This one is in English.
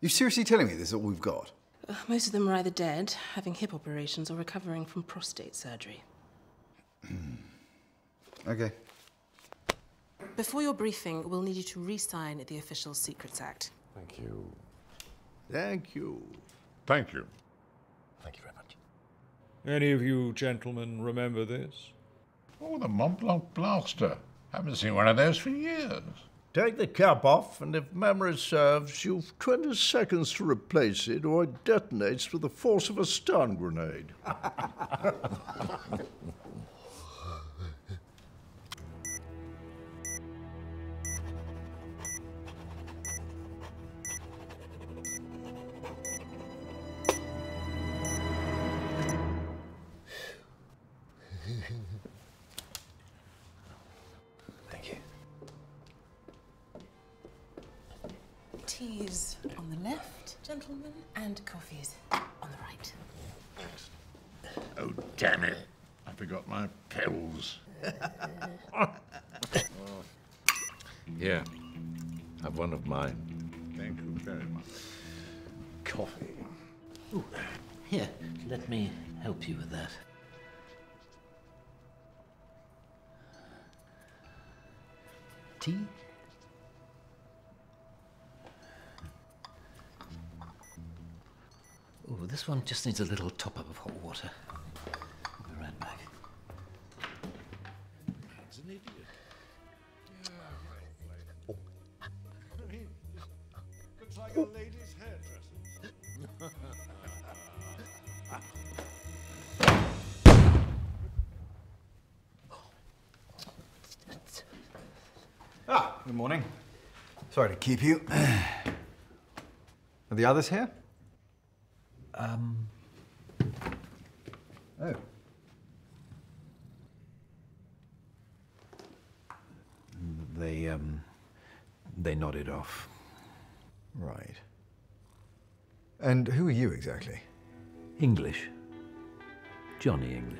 You seriously telling me this is all we've got? Uh, most of them are either dead, having hip operations, or recovering from prostate surgery. Okay. Before your briefing, we'll need you to re-sign the Official Secrets Act. Thank you. Thank you. Thank you. Thank you very much. Any of you gentlemen remember this? Oh, the Mont Blanc blaster. Haven't seen one of those for years. Take the cap off, and if memory serves, you've 20 seconds to replace it, or it detonates with the force of a stun grenade. Teas on the left, gentlemen, and coffees on the right. Oh, damn it. I forgot my pills. Here. Have one of mine. Thank you very much. Coffee. Here, let me help you with that. Tea? This one just needs a little top up of hot water. I'll be right back. He's an idiot. Looks like a lady's hairdresser. ah, good morning. Sorry to keep you. Are the others here? Um, Oh. they, um, they nodded off. Right. And who are you exactly? English. Johnny English.